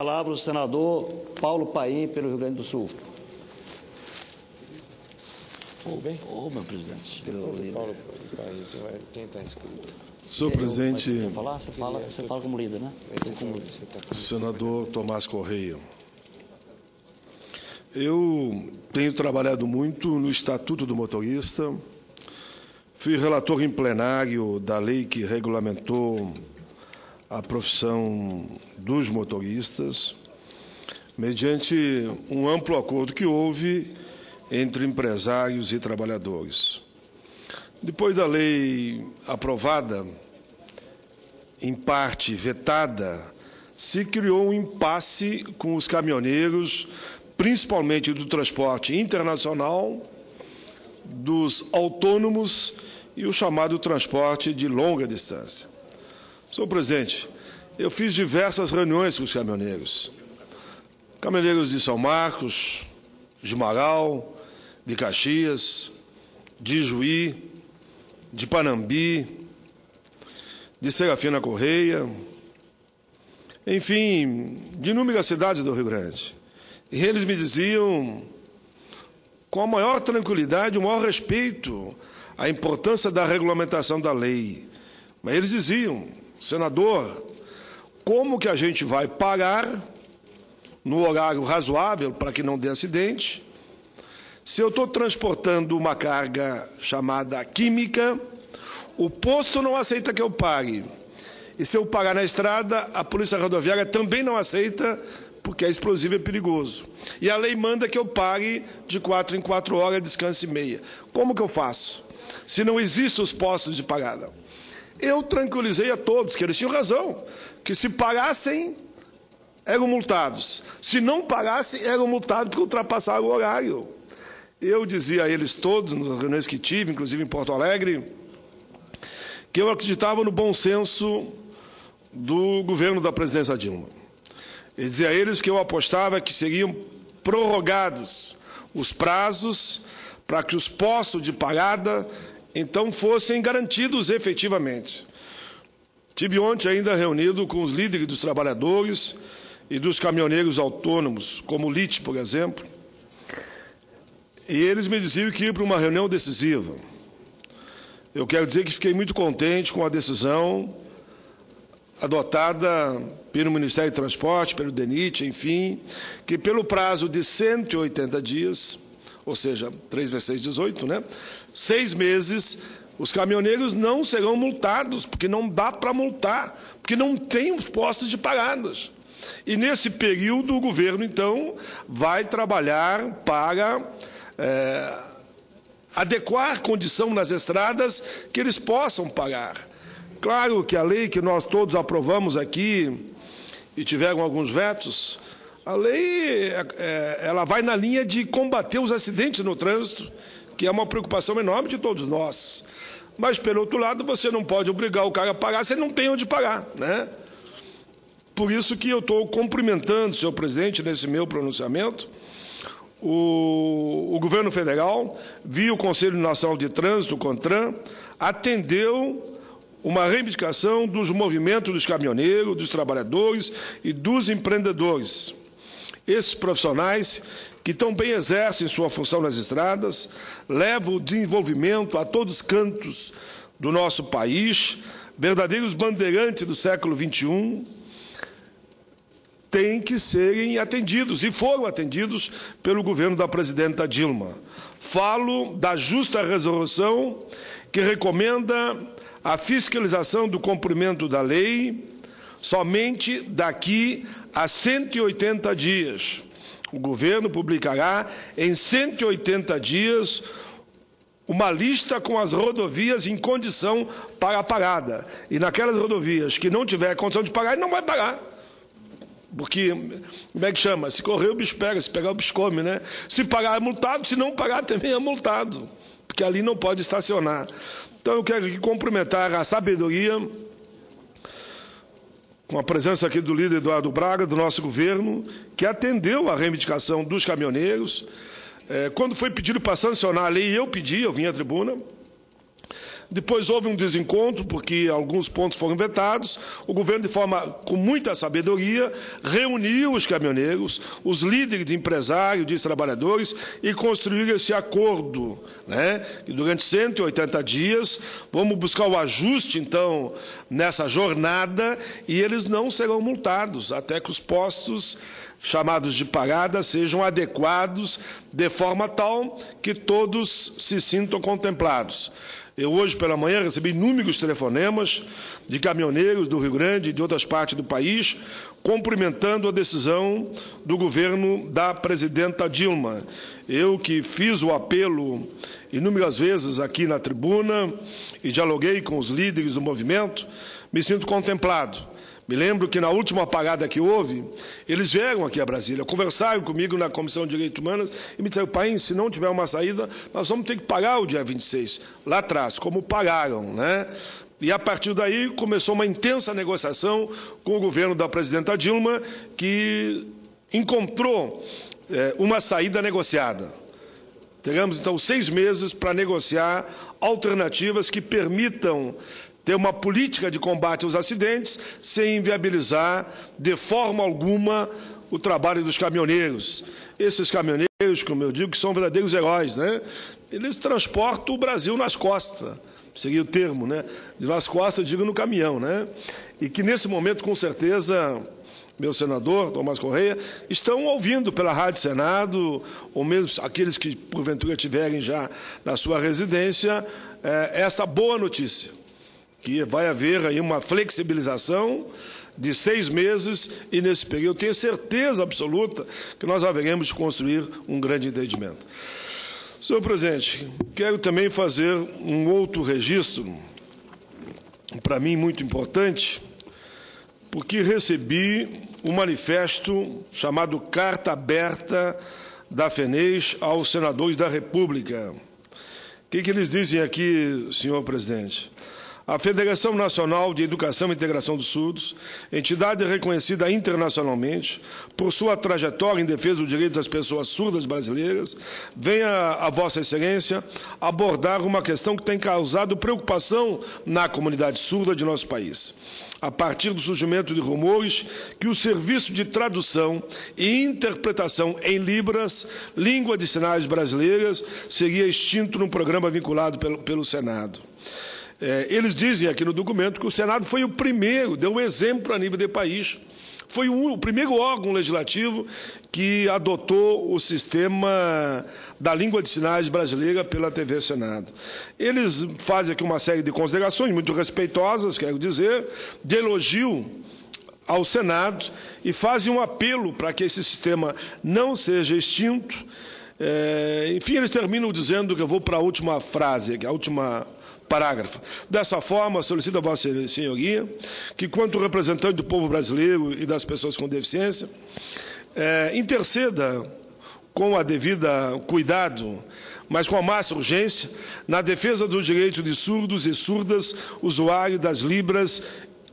palavra o senador Paulo Paim, pelo Rio Grande do Sul. Tudo bem? Ô, meu presidente. Você, Paulo, vai, quem está inscrito? Senhor presidente, Quer falar? Você fala, você fala como líder, né? Você está senador Tomás Correia. Eu tenho trabalhado muito no Estatuto do Motorista, fui relator em plenário da lei que regulamentou a profissão dos motoristas, mediante um amplo acordo que houve entre empresários e trabalhadores. Depois da lei aprovada, em parte vetada, se criou um impasse com os caminhoneiros, principalmente do transporte internacional, dos autônomos e o chamado transporte de longa distância. Senhor presidente, eu fiz diversas reuniões com os caminhoneiros. Caminhoneiros de São Marcos, de Marau, de Caxias, de Juí, de Panambi, de Serafina Correia, enfim, de inúmeras cidades do Rio Grande. E eles me diziam, com a maior tranquilidade, o maior respeito, a importância da regulamentação da lei. Mas eles diziam, senador, como que a gente vai parar no horário razoável para que não dê acidente? Se eu estou transportando uma carga chamada química, o posto não aceita que eu pague. E se eu pagar na estrada, a polícia rodoviária também não aceita, porque é explosivo e é perigoso. E a lei manda que eu pague de quatro em quatro horas, descanse e meia. Como que eu faço? Se não existem os postos de pagada. Eu tranquilizei a todos que eles tinham razão, que se pagassem, eram multados. Se não pagassem, eram multados porque ultrapassaram o horário. Eu dizia a eles todos, nas reuniões que tive, inclusive em Porto Alegre, que eu acreditava no bom senso do governo da presidência Dilma. E dizia a eles que eu apostava que seriam prorrogados os prazos para que os postos de pagada então fossem garantidos efetivamente. Tive ontem ainda reunido com os líderes dos trabalhadores e dos caminhoneiros autônomos, como o LIT, por exemplo, e eles me diziam que iam para uma reunião decisiva. Eu quero dizer que fiquei muito contente com a decisão adotada pelo Ministério do Transporte, pelo DENIT, enfim, que pelo prazo de 180 dias, ou seja, 3 vezes 6, 18, né? Seis meses, os caminhoneiros não serão multados, porque não dá para multar, porque não tem os postos de paradas. E nesse período, o governo, então, vai trabalhar para é, adequar condição nas estradas que eles possam pagar. Claro que a lei que nós todos aprovamos aqui e tiveram alguns vetos, a lei é, é, ela vai na linha de combater os acidentes no trânsito, que é uma preocupação enorme de todos nós. Mas, pelo outro lado, você não pode obrigar o cara a pagar se ele não tem onde pagar. Né? Por isso que eu estou cumprimentando, senhor presidente, nesse meu pronunciamento, o, o, governo federal, via o Conselho Nacional de Trânsito, o CONTRAN, atendeu uma reivindicação dos movimentos dos caminhoneiros, dos trabalhadores e dos empreendedores. Esses profissionais que também exercem sua função nas estradas, levam o desenvolvimento a todos os cantos do nosso país, verdadeiros bandeirantes do século XXI, têm que serem atendidos e foram atendidos pelo governo da presidenta Dilma. Falo da justa resolução que recomenda a fiscalização do cumprimento da lei somente daqui a 180 dias. O governo publicará em 180 dias uma lista com as rodovias em condição para a parada. E naquelas rodovias que não tiver condição de pagar, ele não vai pagar. Porque, como é que chama? Se correr, o bicho pega, se pegar, o bicho come, né? Se pagar é multado, se não pagar também é multado. Porque ali não pode estacionar. Então eu quero cumprimentar a sabedoria, com a presença aqui do líder Eduardo Braga, do nosso governo, que atendeu a reivindicação dos caminhoneiros. É, quando foi pedido para sancionar a lei, eu pedi, eu vim à tribuna, Depois houve um desencontro, porque alguns pontos foram vetados. O governo, de forma com muita sabedoria, reuniu os caminhoneiros, os líderes de empresários, de trabalhadores, e construiu esse acordo. Né? E durante 180 dias, vamos buscar o ajuste, então, nessa jornada, e eles não serão multados, até que os postos chamados de parada sejam adequados de forma tal que todos se sintam contemplados. Eu hoje pela manhã recebi inúmeros telefonemas de caminhoneiros do Rio Grande e de outras partes do país cumprimentando a decisão do governo da presidenta Dilma. Eu que fiz o apelo inúmeras vezes aqui na tribuna e dialoguei com os líderes do movimento, me sinto contemplado me lembro que na última apagada que houve, eles vieram aqui a Brasília, conversaram comigo na Comissão de Direitos Humanos e me disseram, pai, se não tiver uma saída, nós vamos ter que pagar o dia 26, lá atrás, como pagaram, né? E a partir daí começou uma intensa negociação com o governo da presidenta Dilma, que encontrou é, uma saída negociada. Teremos então seis meses para negociar alternativas que permitam ter uma política de combate aos acidentes sem inviabilizar de forma alguma o trabalho dos caminhoneiros. Esses caminhoneiros, como eu digo, que são verdadeiros heróis, né? Eles transportam o Brasil nas costas, seria o termo, né? Nas costas, digo no caminhão, né? E que nesse momento, com certeza, meu senador, Tomás Correia, estão ouvindo pela Rádio Senado, ou mesmo aqueles que porventura tiverem já na sua residência, eh, essa boa notícia que vai haver aí uma flexibilização de seis meses e nesse período tenho certeza absoluta que nós haveremos construir um grande entendimento. Senhor presidente, quero também fazer um outro registro, para mim muito importante, porque recebi um manifesto chamado Carta Aberta da FENES aos senadores da República. O que, que eles dizem aqui, senhor presidente? A Federação Nacional de Educação e Integração dos Surdos, entidade reconhecida internacionalmente por sua trajetória em defesa do direito das pessoas surdas brasileiras, vem a, Vossa Excelência abordar uma questão que tem causado preocupação na comunidade surda de nosso país a partir do surgimento de rumores que o serviço de tradução e interpretação em Libras, língua de sinais brasileiras, seria extinto num programa vinculado pelo, pelo Senado. É, eles dizem aqui no documento que o Senado foi o primeiro, deu um exemplo a nível de país. Foi o, primeiro órgão legislativo que adotou o sistema da língua de sinais brasileira pela TV Senado. Eles fazem aqui uma série de considerações muito respeitosas, quero dizer, de elogio ao Senado e fazem um apelo para que esse sistema não seja extinto. É, enfim, eles terminam dizendo que eu vou para a última frase, a última Parágrafo. Dessa forma, solicito a Vossa Senhoria que, quanto representante do povo brasileiro e das pessoas com deficiência, é, interceda com a devida cuidado, mas com a máxima urgência, na defesa dos direitos de surdos e surdas, usuários das Libras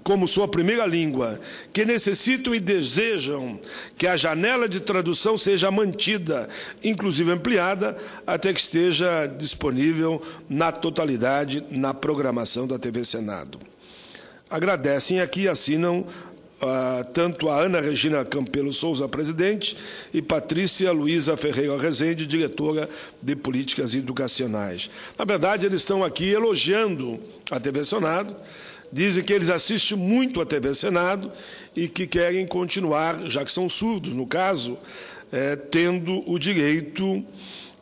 como sua primeira língua, que necessitam e desejam que a janela de tradução seja mantida, inclusive ampliada, até que esteja disponível na totalidade na programação da TV Senado. Agradecem aqui e assinam Uh, tanto a Ana Regina Campelo Souza, presidente, e Patrícia Luiza Ferreira Rezende, diretora de políticas educacionais. Na verdade, eles estão aqui elogiando a TV Senado, dizem que eles assistem muito a TV Senado e que querem continuar, já que são surdos, no caso, é, tendo o direito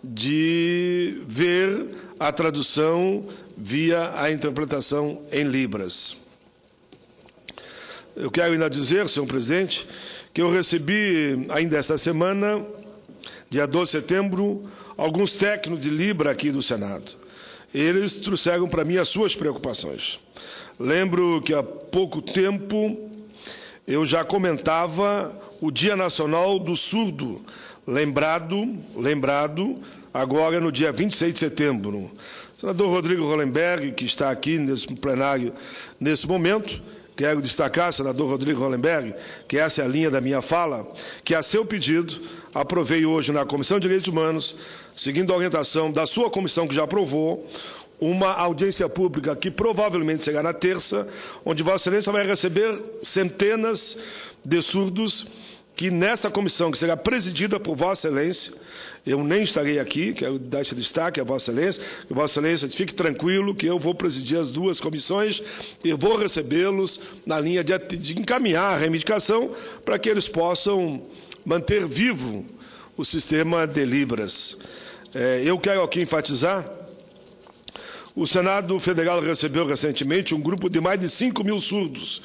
de ver a tradução via a interpretação em Libras. Eu quero ainda dizer, senhor presidente, que eu recebi ainda esta semana, dia 12 de setembro, alguns técnicos de Libra aqui do Senado. Eles trouxeram para mim as suas preocupações. Lembro que há pouco tempo eu já comentava o Dia Nacional do Surdo, lembrado, lembrado agora no dia 26 de setembro. O senador Rodrigo Hollenberg, que está aqui nesse plenário nesse momento, quero destacar, senador Rodrigo Hollenberg, que essa é a linha da minha fala, que a seu pedido aprovei hoje na Comissão de Direitos Humanos, seguindo a orientação da sua comissão que já aprovou, uma audiência pública que provavelmente será na terça, onde Vossa Excelência vai receber centenas de surdos que nessa comissão, que será presidida por Vossa Excelência, eu nem estarei aqui, quero dar esse destaque a Vossa Excelência, que Vossa Excelência fique tranquilo que eu vou presidir as duas comissões e vou recebê-los na linha de, de encaminhar a reivindicação para que eles possam manter vivo o sistema de Libras. É, eu quero aqui enfatizar o Senado Federal recebeu recentemente um grupo de mais de 5 mil surdos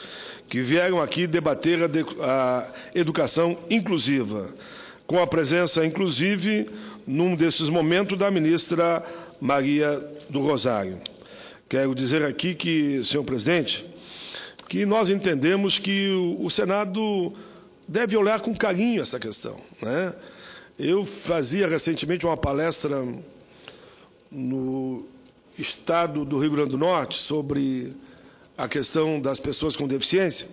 que vieram aqui debater a, educação inclusiva, com a presença, inclusive, num desses momentos, da ministra Maria do Rosário. Quero dizer aqui que, senhor presidente, que nós entendemos que o, Senado deve olhar com carinho essa questão. Né? Eu fazia recentemente uma palestra no estado do Rio Grande do Norte sobre a questão das pessoas com deficiência.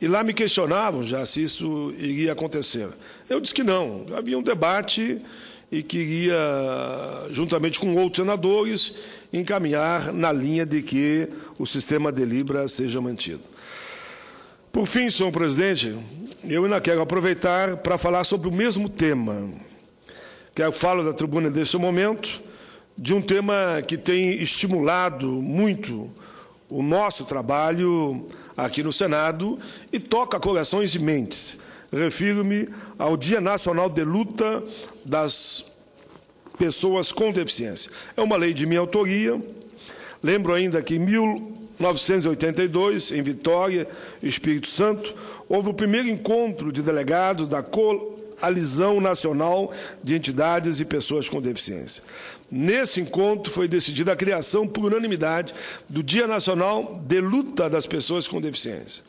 E lá me questionavam já se isso iria acontecer. Eu disse que não. Havia um debate e queria, juntamente com outros senadores, encaminhar na linha de que o sistema de Libra seja mantido. Por fim, senhor presidente, eu ainda quero aproveitar para falar sobre o mesmo tema. Quero falar da tribuna nesse momento de um tema que tem estimulado muito o nosso trabalho aqui no Senado e toca corações e mentes. Refiro-me ao Dia Nacional de Luta das Pessoas com Deficiência. É uma lei de minha autoria. Lembro ainda que em 1982, em Vitória, Espírito Santo, houve o primeiro encontro de delegados da Coalizão Nacional de Entidades e Pessoas com Deficiência. Nesse encontro foi decidida a criação por unanimidade do Dia Nacional de Luta das Pessoas com Deficiência.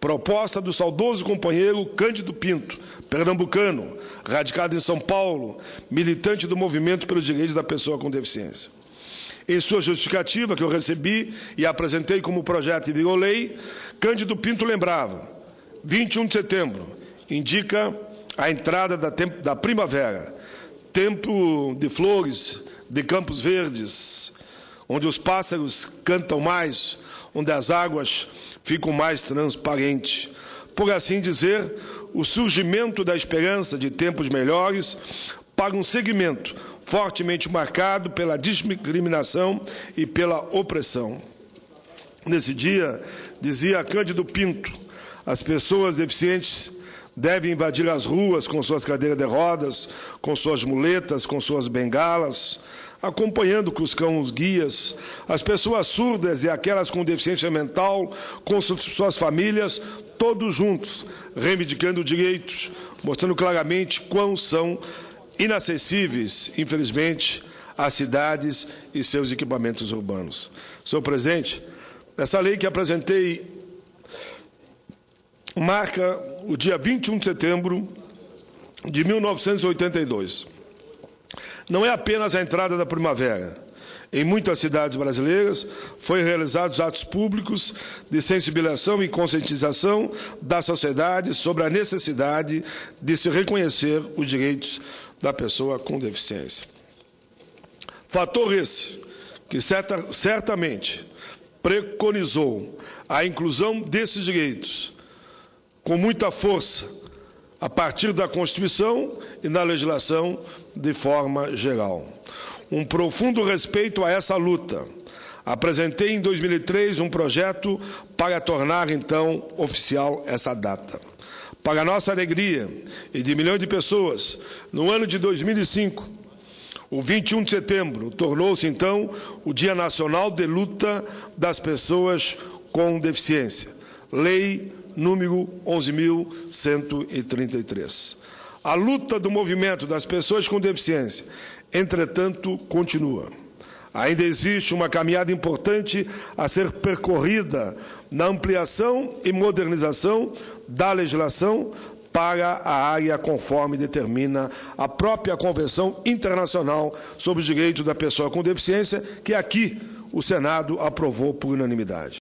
Proposta do saudoso companheiro Cândido Pinto, pernambucano, radicado em São Paulo, militante do movimento pelos direitos da pessoa com deficiência. Em sua justificativa, que eu recebi e apresentei como projeto e virou lei, Cândido Pinto lembrava: 21 de setembro indica a entrada da, da primavera, tempo de flores, de campos verdes, onde os pássaros cantam mais, onde as águas ficam mais transparentes. Por assim dizer, o surgimento da esperança de tempos melhores para um segmento fortemente marcado pela discriminação e pela opressão. Nesse dia, dizia Cândido Pinto, as pessoas deficientes devem invadir as ruas com suas cadeiras de rodas, com suas muletas, com suas bengalas, acompanhando com os cães guias, as pessoas surdas e aquelas com deficiência mental, com suas famílias, todos juntos, reivindicando direitos, mostrando claramente quão são inacessíveis, infelizmente, as cidades e seus equipamentos urbanos. Senhor presidente, essa lei que apresentei marca o dia 21 de setembro de 1982. Não é apenas a entrada da primavera. Em muitas cidades brasileiras, foi realizados atos públicos de sensibilização e conscientização da sociedade sobre a necessidade de se reconhecer os direitos da pessoa com deficiência. Fator esse que certa, certamente preconizou a inclusão desses direitos com muita força, a partir da Constituição e da legislação de forma geral. Um profundo respeito a essa luta. Apresentei em 2003 um projeto para tornar então oficial essa data. Para nossa alegria e de milhões de pessoas, no ano de 2005, o 21 de setembro tornou-se então o Dia Nacional de Luta das Pessoas com Deficiência. Lei número 11.133. A luta do movimento das pessoas com deficiência, entretanto, continua. Ainda existe uma caminhada importante a ser percorrida na ampliação e modernização da legislação para a área conforme determina a própria Convenção Internacional sobre os Direitos da Pessoa com Deficiência, que aqui o Senado aprovou por unanimidade.